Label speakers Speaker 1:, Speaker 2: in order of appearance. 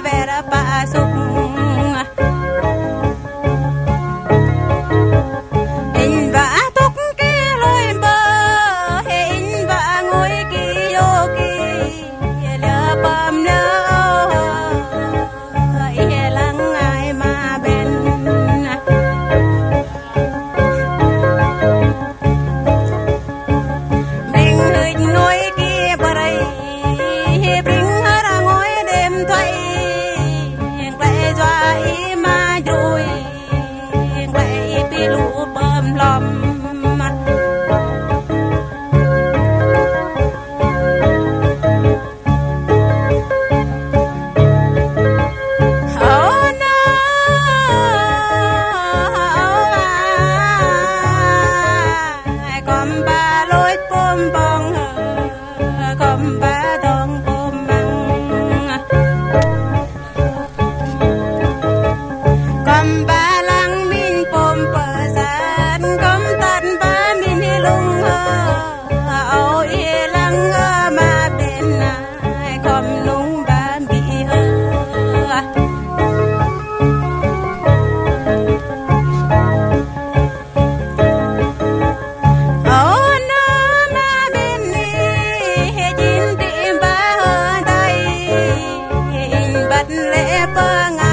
Speaker 1: vera pa suk Vâng ba ngày